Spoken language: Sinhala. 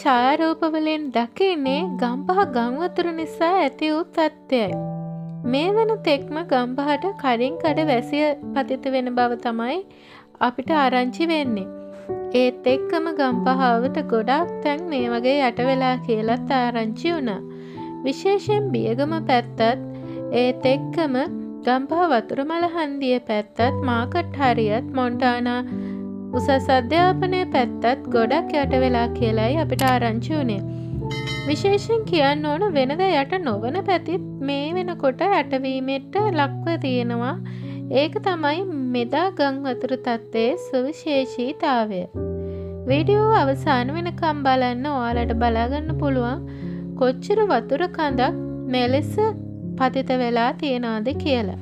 ඡායාරූපවලින් දකින්නේ ගම්පහ ගංවතුර නිසා ඇති වූ තත්ත්වයයි. මේ වන තෙක්ම ගම්පහට කඩින් කඩ වැසිය පතිත වෙන බව තමයි අපිට ආරංචි වෙන්නේ. ඒත් එක්කම ගම්පහාවට ගොඩක් තැන් මේ වගේ යට වෙලා කියලත් ආරංචි වුණා. විශේෂයෙන් බියගම පැත්තත් ඒත් එක්කම ගම්පහ වතුරමල හන්දිය පැත්තත් මාකට් හරියත් මොන්ටානා උසස් අධ්‍යාපනය පැත්තත් ගොඩක් යට වෙලා කියලයි අපිට ආරංචි වුණේ. විශේෂෙන් කියන්න ඕන වෙනද යට නොවන පැතිත් මේ වෙනකොට ඇටවීමට ලක්ව තියෙනවා ඒක තමයි මෙදා ගංවතුර තත්ත්වයේ සුවිශේෂීතාවය. වීඩියෝ අවසාන වෙනකම් බලන්න ඔයාලට බලාගන්න පුළුවන් කොච්චර වතුර කඳක් මෙලෙස පතිත වෙලා තියෙනවාද කියලා.